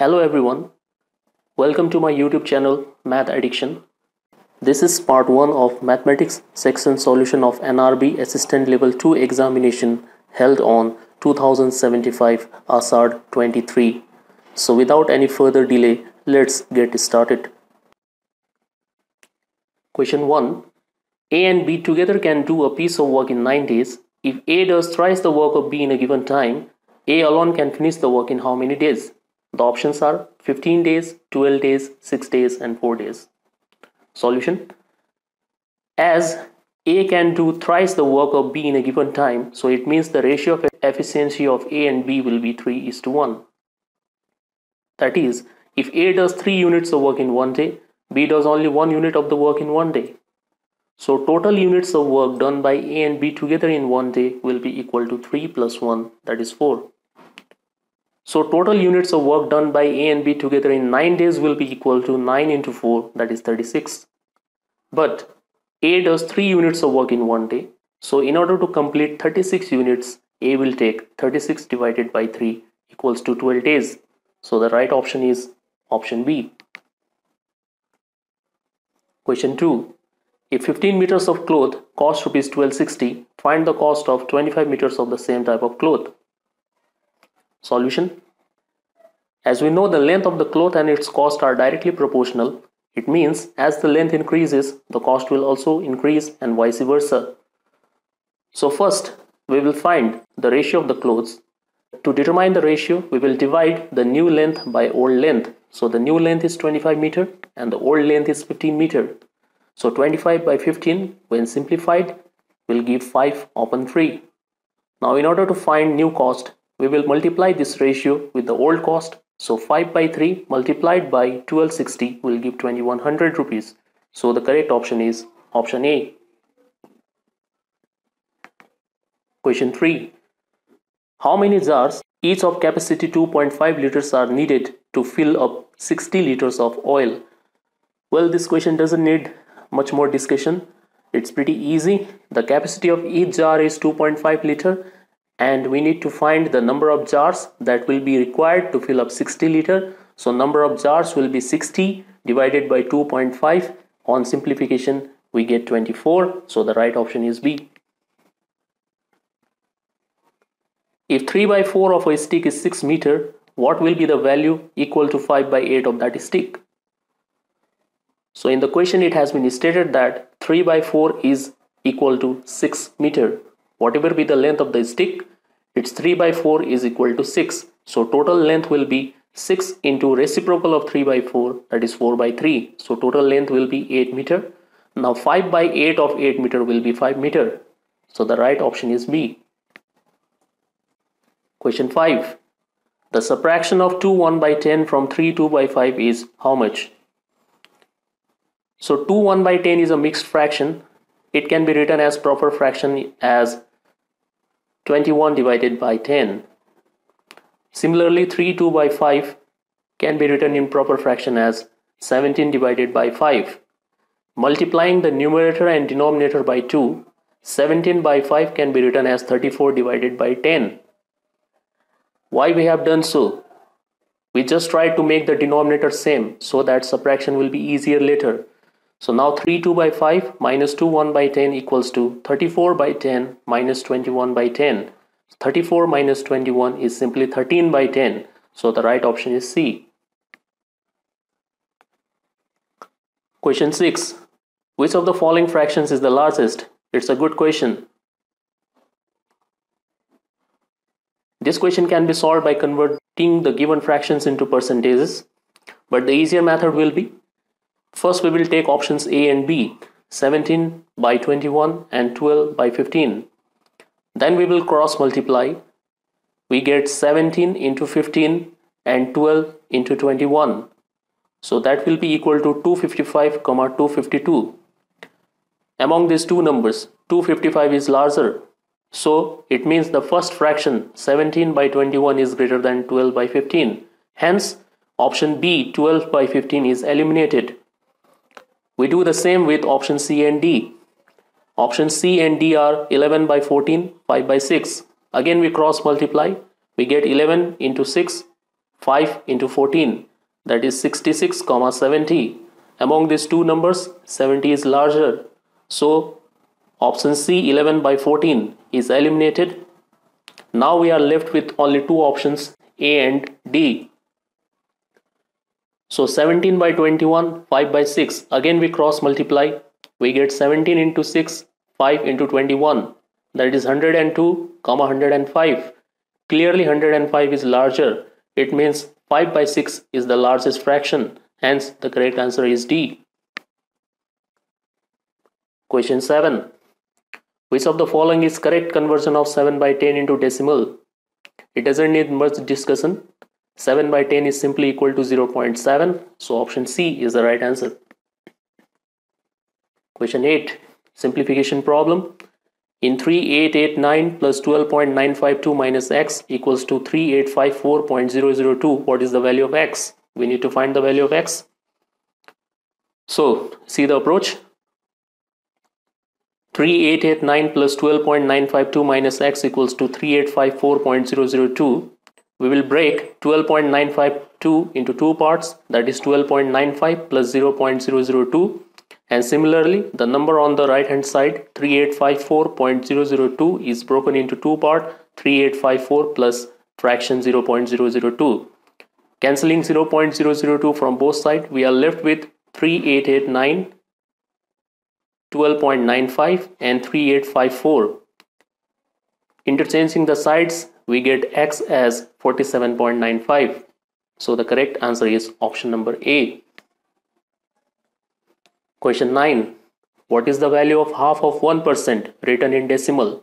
Hello everyone, welcome to my YouTube channel Math Addiction. This is part 1 of Mathematics section solution of NRB Assistant Level 2 examination held on 2075 ASAD 23. So without any further delay, let's get started. Question 1. A and B together can do a piece of work in 9 days. If A does thrice the work of B in a given time, A alone can finish the work in how many days? The options are 15 days, 12 days, 6 days and 4 days. Solution As A can do thrice the work of B in a given time, so it means the ratio of efficiency of A and B will be 3 is to 1. That is, if A does 3 units of work in one day, B does only 1 unit of the work in one day. So total units of work done by A and B together in one day will be equal to 3 plus 1 that is 4. So total units of work done by A and B together in 9 days will be equal to 9 into 4 that is 36. But A does 3 units of work in one day. So in order to complete 36 units, A will take 36 divided by 3 equals to 12 days. So the right option is option B. Question 2. If 15 meters of cloth cost rupees 1260, find the cost of 25 meters of the same type of cloth. Solution As we know the length of the cloth and its cost are directly proportional, it means as the length increases, the cost will also increase and vice versa. So first, we will find the ratio of the clothes. To determine the ratio, we will divide the new length by old length. So the new length is 25 meter and the old length is 15 meter. So 25 by 15 when simplified will give 5 upon 3. Now in order to find new cost, we will multiply this ratio with the old cost. So 5 by 3 multiplied by 1260 will give 2100 rupees. So the correct option is option A. Question 3 how many jars each of capacity 2.5 liters are needed to fill up 60 liters of oil? Well this question doesn't need much more discussion. It's pretty easy. The capacity of each jar is 2.5 liter and we need to find the number of jars that will be required to fill up 60 liter. So number of jars will be 60 divided by 2.5 on simplification we get 24 so the right option is B. If 3 by 4 of a stick is 6 meter what will be the value equal to 5 by 8 of that stick? So in the question it has been stated that 3 by 4 is equal to 6 meter. Whatever be the length of the stick its 3 by 4 is equal to 6 so total length will be 6 into reciprocal of 3 by 4 that is 4 by 3 so total length will be 8 meter. Now 5 by 8 of 8 meter will be 5 meter. So the right option is B. Question 5 the subtraction of 2 1 by 10 from 3 2 by 5 is how much? So 2 1 by 10 is a mixed fraction. It can be written as proper fraction as 21 divided by 10. Similarly, 3 2 by 5 can be written in proper fraction as 17 divided by 5. Multiplying the numerator and denominator by 2, 17 by 5 can be written as 34 divided by 10. Why we have done so? We just tried to make the denominator same so that subtraction will be easier later. So now 3 2 by 5 minus 2 1 by 10 equals to 34 by 10 minus 21 by 10. 34 minus 21 is simply 13 by 10. So the right option is C. Question 6. Which of the following fractions is the largest? It's a good question. This question can be solved by converting the given fractions into percentages. But the easier method will be First we will take options A and B 17 by 21 and 12 by 15. Then we will cross multiply. We get 17 into 15 and 12 into 21. So that will be equal to 255 comma 252. Among these two numbers 255 is larger. So it means the first fraction 17 by 21 is greater than 12 by 15. Hence option B 12 by 15 is eliminated. We do the same with option C and D. Option C and D are 11 by 14, 5 by 6. Again we cross multiply. We get 11 into 6, 5 into 14 that is 66 comma 70 among these two numbers 70 is larger so option c 11 by 14 is eliminated now we are left with only two options a and d so 17 by 21 5 by 6 again we cross multiply we get 17 into 6 5 into 21 that is 102 comma 105 clearly 105 is larger it means 5 by 6 is the largest fraction. Hence, the correct answer is D. Question 7. Which of the following is correct conversion of 7 by 10 into decimal? It doesn't need much discussion. 7 by 10 is simply equal to 0.7. So option C is the right answer. Question 8. Simplification problem. In 3889 plus 12.952 minus x equals to 3854.002, what is the value of x? We need to find the value of x. So, see the approach. 3889 plus 12.952 minus x equals to 3854.002. We will break 12.952 into two parts, that is 12.95 plus 0.002 and similarly the number on the right hand side 3854.002 is broken into two part 3854 plus fraction 0.002 cancelling 0.002 from both sides we are left with 3889 12.95 and 3854 interchanging the sides we get x as 47.95 so the correct answer is option number a Question 9. What is the value of half of 1% written in decimal?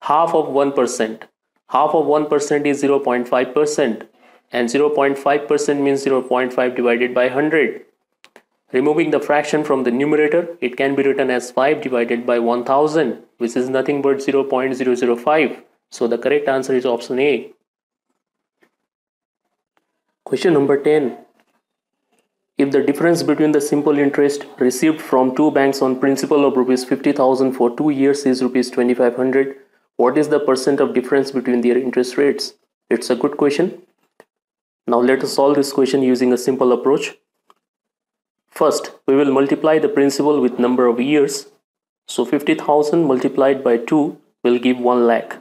Half of 1%. Half of 1% is 0.5% and 0.5% means 0.5 divided by 100. Removing the fraction from the numerator, it can be written as 5 divided by 1000 which is nothing but 0.005. So the correct answer is option A. Question number 10. If the difference between the simple interest received from two banks on principal of rupees 50,000 for two years is rupees 2500, what is the percent of difference between their interest rates? It's a good question. Now let us solve this question using a simple approach. First, we will multiply the principal with number of years. So 50,000 multiplied by 2 will give 1 lakh.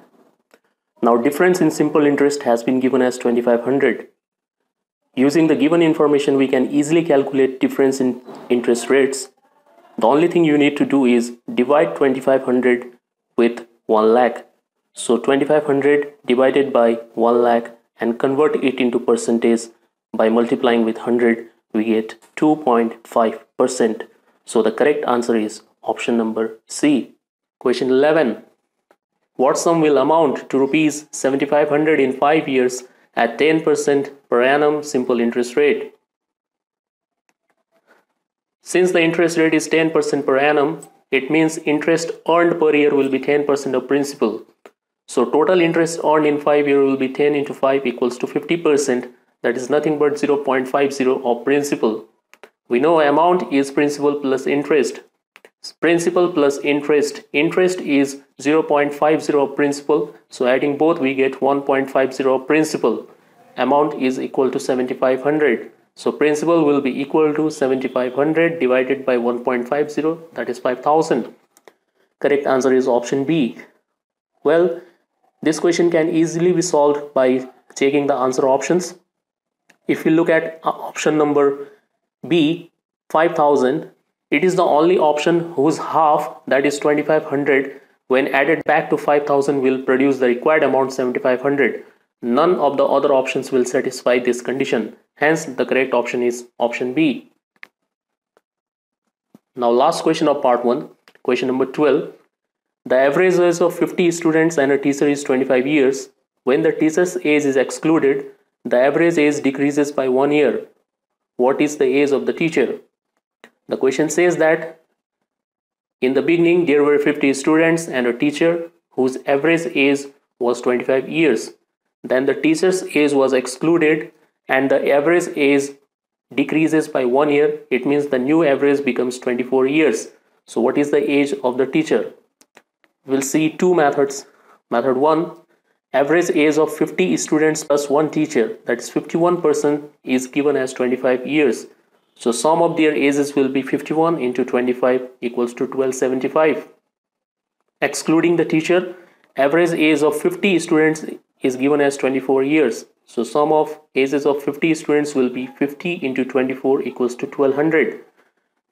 Now difference in simple interest has been given as 2500. Using the given information, we can easily calculate difference in interest rates. The only thing you need to do is divide 2500 with 1 lakh. So 2500 divided by 1 lakh and convert it into percentage by multiplying with 100 we get 2.5%. So the correct answer is option number C. Question 11. What sum will amount to rupees 7500 in 5 years at 10% per annum simple interest rate. Since the interest rate is 10% per annum, it means interest earned per year will be 10% of principal. So total interest earned in 5 years will be 10 into 5 equals to 50%. That is nothing but 0.50 of principal. We know amount is principal plus interest. Principal plus interest. Interest is 0.50 principal. So adding both we get 1.50 principal. Amount is equal to 7500. So principal will be equal to 7500 divided by 1.50 that is 5000. Correct answer is option B. Well, this question can easily be solved by checking the answer options. If you look at uh, option number B, 5000, it is the only option whose half that is 2500 when added back to 5000 will produce the required amount 7500 none of the other options will satisfy this condition. Hence the correct option is option b. Now last question of part 1 question number 12 the average age of 50 students and a teacher is 25 years. When the teacher's age is excluded the average age decreases by one year. What is the age of the teacher the question says that in the beginning, there were 50 students and a teacher whose average age was 25 years. Then the teacher's age was excluded and the average age decreases by one year. It means the new average becomes 24 years. So what is the age of the teacher? We'll see two methods. Method 1, average age of 50 students plus one teacher that is 51% is given as 25 years so sum of their ages will be 51 into 25 equals to 1275 excluding the teacher average age of 50 students is given as 24 years. So sum of ages of 50 students will be 50 into 24 equals to 1200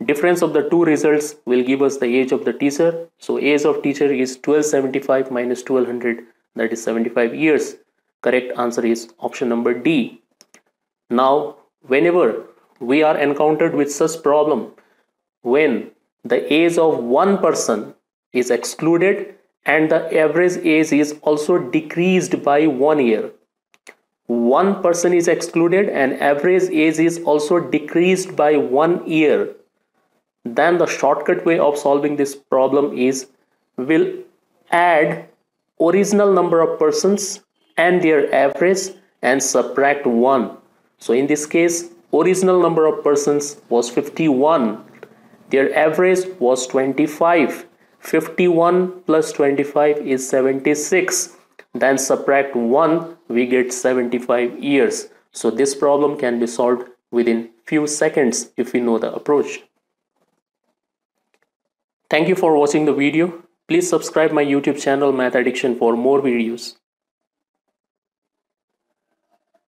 difference of the two results will give us the age of the teacher. So age of teacher is 1275 minus 1200 that is 75 years. Correct answer is option number d. Now whenever we are encountered with such problem when the age of one person is excluded and the average age is also decreased by one year. One person is excluded and average age is also decreased by one year. Then the shortcut way of solving this problem is will add original number of persons and their average and subtract 1 so in this case original number of persons was 51 their average was 25 51 plus 25 is 76 then subtract 1 we get 75 years. So this problem can be solved within few seconds if we know the approach. Thank you for watching the video. Please subscribe my youtube channel math addiction for more videos